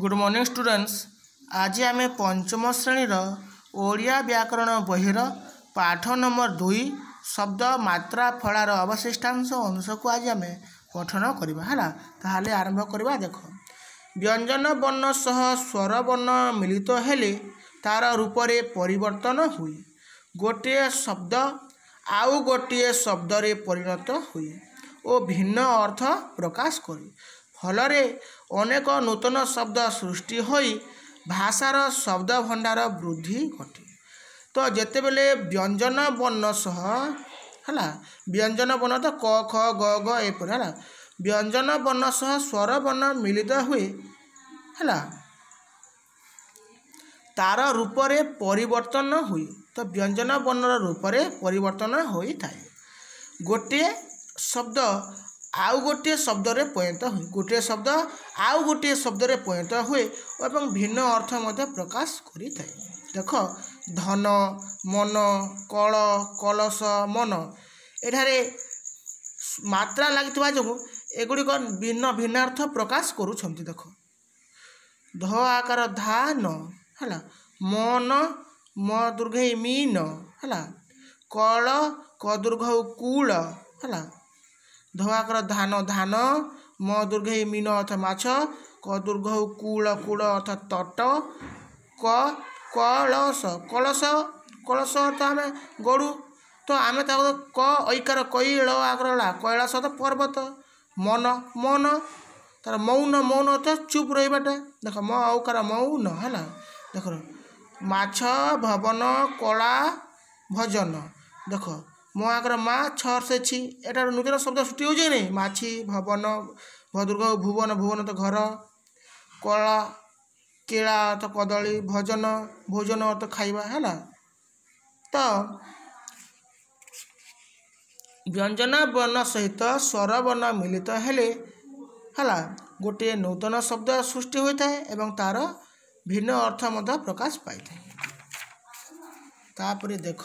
Good morning students ଆଜି ଆମେ ପଞ୍ଚମ ଶ୍ରେଣୀର ଓଡ଼ିଆ ବ୍ୟାକରଣ ବହିର ପାଠ ନମ୍ବର ଦୁଇ ଶବ୍ଦ ମାତ୍ରା ଫଳାର ଅବଶିଷ୍ଟାଂଶ ଅଂଶକୁ ଆଜି ଆମେ ପଠନ କରିବା ହେଲା? ତାହେଲେ ଆରମ୍ଭ କରିବା ଦେଖ। ବ୍ୟଞ୍ଜନ ବର୍ଣ୍ଣ ସହ ସ୍ୱର ବର୍ଣ୍ଣ ମିଳିତ ହେଲେ ତାର ରୂପରେ ପରିବର୍ତ୍ତନ ହୁଏ। ଗୋଟିଏ ଶବ୍ଦ ଆଉ ଗୋଟିଏ ଶବ୍ଦରେ ପରିଣତ ହୁଏ ଓ ଭିନ୍ନ ଅର୍ଥ ପ୍ରକାଶ କରେ। ଫଳରେ ଅନେକ ନୂତନ ଶବ୍ଦ ସୃଷ୍ଟି ହୋଇ ଭାଷାର ଶବ୍ଦ ଭଣ୍ଡାର ବୃଦ୍ଧି ଘଟେ। ତ ଯେତେବେଳେ ବ୍ୟଞ୍ଜନ ବର୍ଣ୍ଣ ସହ ହେଲା ବ୍ୟଞ୍ଜନ ବର୍ଣ୍ଣ ତ କ ଖ ଗ ଗ ଏପରି ହେଲା ବ୍ୟଞ୍ଜନ ବର୍ଣ୍ଣ ସହ ସ୍ୱର ବର୍ଣ୍ଣ ମିଳିତ ହୁଏ ହେଲା ତାର ରୂପରେ ପରିବର୍ତ୍ତନ ହୁଏ। ତ ବ୍ୟଞ୍ଜନ ବର୍ଣ୍ଣର ରୂପରେ ପରିବର୍ତ୍ତନ ହୋଇଥାଏ। ଗୋଟିଏ ଶବ୍ଦ ଆଉ ଗୋଟିଏ ଶବ୍ଦରେ ପରିଣତ ହୁଏ। ଗୋଟିଏ ଶବ୍ଦ ଆଉ ଗୋଟିଏ ଶବ୍ଦରେ ପରିଣତ ହୁଏ ଏବଂ ଭିନ୍ନ ଅର୍ଥ ମଧ୍ୟ ପ୍ରକାଶ କରିଥାଏ। ଦେଖ ଧନ ମନ କଳ କଳସ ମନ ଏଠାରେ ମାତ୍ରା ଲାଗିଥିବା ଯୋଗୁଁ ଏଗୁଡ଼ିକ ଭିନ୍ନ ଭିନ୍ନାର୍ଥ ପ୍ରକାଶ କରୁଛନ୍ତି। ଦେଖ ଧ ଆକାର ଧା ନ ହେଲା ମନ ମ ଦୁର୍ଘେଇ ମିନ ହେଲା କଳ କ ଦୁର୍ଘ କୁଳ ହେଲା ଧଆକର ଧାନ ଧାନ ମ ଦୁର୍ଘେଇ ମିନ ଅର୍ଥ ମାଛ କ ଦୁର୍ଘ କୁଳ କୁଳ ଅର୍ଥ ତଟ କ କଳସ କଳସ କଳସ ଅର୍ଥ ଆମେ ଗଡ଼ୁ ତ ଆମେ ତାକୁ କ ଐକାର କଇଳ ଆଗର କୈଳାସ ଅର୍ଥ ପର୍ବତ ମନ ମନ ତାର ମୌନ ମୌନ ଅର୍ଥ ଚୁପ୍ ରହିବାଟା। ଦେଖ ମ ଔକାର ମୌନ ହେଲା। ଦେଖ ମାଛ ଭବନ କଳା ଭଜନ। ଦେଖ ମୋ ଆଗର ମା ଛର୍ସେଛି ଏଟାର ନୂତନ ଶବ୍ଦ ସୃଷ୍ଟି ହେଉଛି ନାଇଁ ମାଛି ଭବନ ଭଦୁର୍ଗ ଭୁବନ ଭୁବନ ତ ଘର କଳା କେଳା ଅର୍ଥ କଦଳୀ ଭଜନ ଭୋଜନ ଅର୍ଥ ଖାଇବା ହେଲା। ତ ବ୍ୟଞ୍ଜନ ବର୍ଣ୍ଣ ସହିତ ସ୍ୱର ବର୍ଣ୍ଣ ମିଳିତ ହେଲେ ହେଲା ଗୋଟିଏ ନୂତନ ଶବ୍ଦ ସୃଷ୍ଟି ହୋଇଥାଏ ଏବଂ ତାର ଭିନ୍ନ ଅର୍ଥ ମଧ୍ୟ ପ୍ରକାଶ ପାଇଥାଏ। ତାପରେ ଦେଖ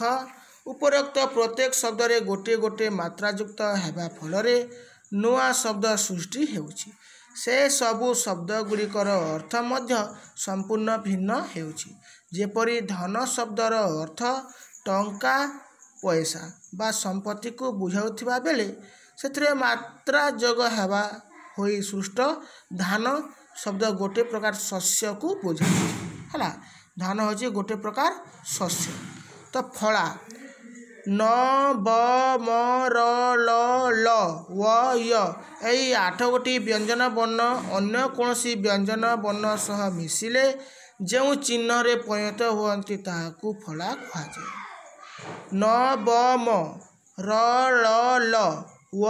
ଉପରୋକ୍ତ ପ୍ରତ୍ୟେକ ଶବ୍ଦରେ ଗୋଟିଏ ଗୋଟିଏ ମାତ୍ରାଯୁକ୍ତ ହେବା ଫଳରେ ନୂଆ ଶବ୍ଦ ସୃଷ୍ଟି ହେଉଛି। ସେ ସବୁ ଶବ୍ଦ ଗୁଡ଼ିକର ଅର୍ଥ ମଧ୍ୟ ସମ୍ପୂର୍ଣ୍ଣ ଭିନ୍ନ ହେଉଛି। ଯେପରି ଧନ ଶବ୍ଦର ଅର୍ଥ ଟଙ୍କା ପଇସା ବା ସମ୍ପତ୍ତିକୁ ବୁଝାଉଥିବା ବେଳେ ସେଥିରେ ମାତ୍ରା ଯୋଗ ହେବା ହୋଇ ସୃଷ୍ଟ ଧାନ ଶବ୍ଦ ଗୋଟିଏ ପ୍ରକାର ଶସ୍ୟକୁ ବୁଝାଏ। ହେଲା ଧାନ ହେଉଛି ଗୋଟିଏ ପ୍ରକାର ଶସ୍ୟ। ତ ଫଳା ন ବ ମ ର ଲ ଲ ୱ ଏହି ଆଠ ଗୋଟି ବ୍ୟଞ୍ଜନ ବର୍ଣ୍ଣ ଅନ୍ୟ କୌଣସି ବ୍ୟଞ୍ଜନ ବର୍ଣ୍ଣ ସହ ମିଶିଲେ ଯେଉଁ ଚିହ୍ନରେ ପରିଣତ ହୁଅନ୍ତି ତାହାକୁ ଫଳା କୁହାଯାଏ। ନ ବ ମ ର ଳ ଲ ୱ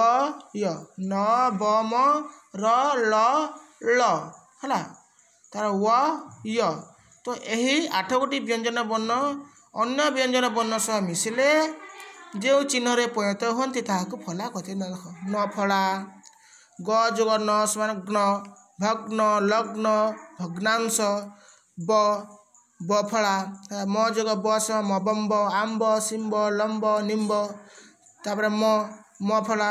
ୟ ନ ବ ମ ର ଲ ଳ ହେଲା। ତାର ୱ ୟ ତ ଏହି ଆଠ ଗୋଟି ବ୍ୟଞ୍ଜନ ବର୍ଣ୍ଣ ଅନ୍ୟ ବ୍ୟଞ୍ଜନ ବର୍ଣ୍ଣ ସହ ମିଶିଲେ ଯେଉଁ ଚିହ୍ନରେ ପରିଣତ ହୁଅନ୍ତି ତାହାକୁ ଫଳା କହିଥାଏ ନ ଫଳା ଗ ଯୋଗ ନ ସମାନ ଗ୍ନ ଭଗ୍ନ ଲଗ୍ନ ଭଗ୍ନାଂଶ ବ ବଫଳା ମ ଯୋଗ ବ ମବମ୍ବ ଆମ୍ବ ଶିମ୍ବ ଲମ୍ବ ନିମ୍ବ ତାପରେ ମ ମ ଫଳା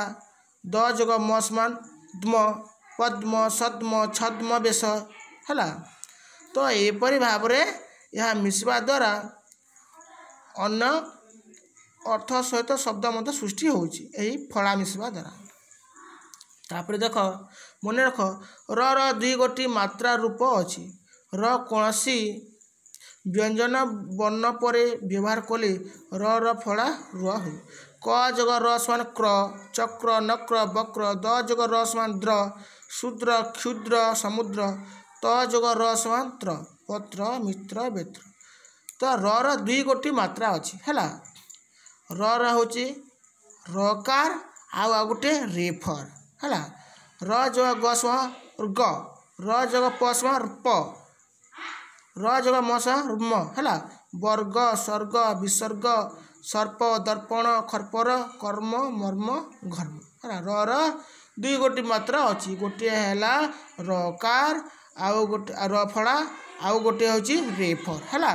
ଦ ଯୋଗ ମ ସମାନ ଦ୍ମ ପଦ୍ମ ସଦ୍ମ ଛଦ୍ମ ବେଶ ହେଲା। ତ ଏପରି ଭାବରେ ଏହା ମିଶିବା ଦ୍ୱାରା ଅନ୍ୟ ଅର୍ଥ ସହିତ ଶବ୍ଦ ମଧ୍ୟ ସୃଷ୍ଟି ହେଉଛି। ଏହି ଫଳା ମିଶିବା ଦ୍ୱାରା ତାପରେ ଦେଖ ମନେ ରଖ ର ର ଦୁଇ ଗୋଟି ମାତ୍ରା ରୂପ ଅଛି। ର କୌଣସି ବ୍ୟଞ୍ଜନ ବର୍ଣ୍ଣ ପରେ ବ୍ୟବହାର କଲେ ର ର ଫଳା ରୁଆ ହୁଏ। କ ଯୋଗ ର ସମାନ କ୍ର ଚକ୍ର ନକ୍ର ବକ୍ର ଦ ଯୋଗ ର ସମାନ ଦ୍ର ଶୂଦ୍ର କ୍ଷୁଦ୍ର ସମୁଦ୍ର ତ ଯୋଗ ର ସମାନ ତ୍ର ପତ୍ର ମିତ୍ର ବେତ୍ର। ତ ର ର ଦୁଇ ଗୋଟି ମାତ୍ରା ଅଛି ହେଲା। ର ର ହେଉଛି ରକାର ଆଉ ଆଉ ଗୋଟେ ରେଫର ହେଲା। ର ଯୋଗ ଗ ସମ ଗ ର ଯୋଗ ପ ସମ ପ ର ଯୋଗ ମ ସମ ମ ହେଲା। ବର୍ଗ ସ୍ୱର୍ଗ ବିସର୍ଗ ସର୍ପ ଦର୍ପଣ ଖର୍ପର କର୍ମ ମର୍ମ ଘର୍ମ ହେଲା। ର ର ଦୁଇ ଗୋଟି ମାତ୍ରା ଅଛି ଗୋଟିଏ ହେଲା ରକାର ଆଉ ଗୋଟେ ର ଫଳା ଆଉ ଗୋଟିଏ ହେଉଛି ରେଫର ହେଲା।